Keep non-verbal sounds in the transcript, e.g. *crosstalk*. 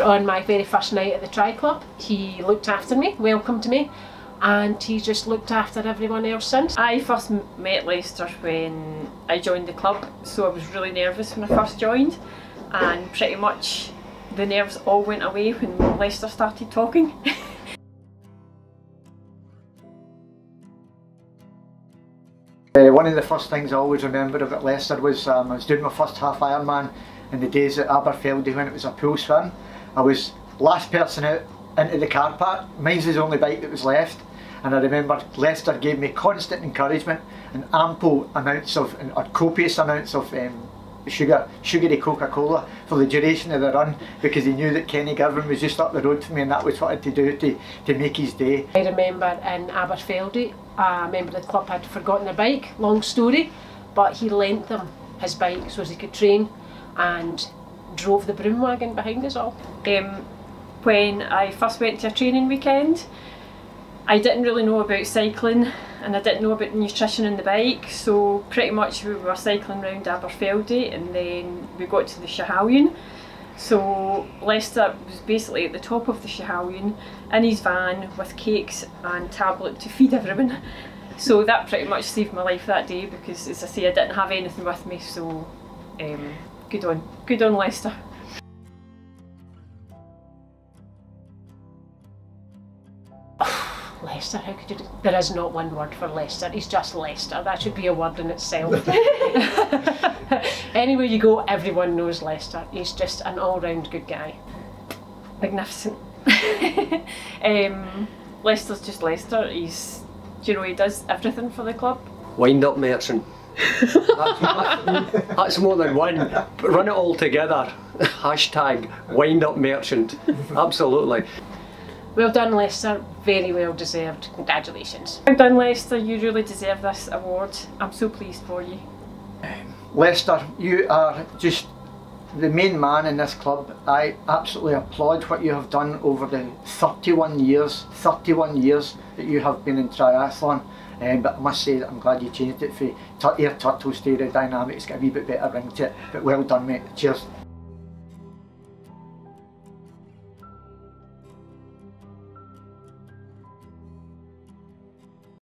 On my very first night at the Tri Club, he looked after me, welcomed me, and he just looked after everyone else since. I first met Lester when I joined the club, so I was really nervous when I first joined, and pretty much the nerves all went away when Lester started talking. *laughs* Uh, one of the first things I always remember about Lester was um, I was doing my first half Ironman in the days at Aberfeldy when it was a pool swim. I was last person out into the car park. Mine's the only bike that was left. And I remember Lester gave me constant encouragement and ample amounts of, or copious amounts of um, sugar, sugary Coca-Cola for the duration of the run because he knew that Kenny Girvan was just up the road from me and that was what I had to do to, to make his day. I remember in Aberfeldy, a member of the club had forgotten their bike, long story, but he lent them his bike so as he could train and drove the broom wagon behind us all. Um, when I first went to a training weekend, I didn't really know about cycling and I didn't know about nutrition in the bike so pretty much we were cycling around Aberfeldy and then we got to the Schiehallion so Lester was basically at the top of the Schiehallion in his van with cakes and tablet to feed everyone *laughs* so that pretty much saved my life that day because as I say I didn't have anything with me so um, good on, good on Lester. *sighs* Lester, how could you There is not one word for Lester, he's just Lester. That should be a word in itself. *laughs* Anywhere you go, everyone knows Lester. He's just an all round good guy. Magnificent. *laughs* um, Lester's just Lester. He's, you know, he does everything for the club. Wind up merchant. That's, that's more than one. Run it all together. Hashtag wind up merchant. Absolutely. Well done, Lester. Very well deserved. Congratulations. Well done, Lester. You really deserve this award. I'm so pleased for you. Lester, you are just the main man in this club. I absolutely applaud what you have done over the 31 years, 31 years that you have been in triathlon. Um, but I must say that I'm glad you changed it for Air Turtles to Ayrodynamics, get a wee bit better ring to it. But well done mate, cheers.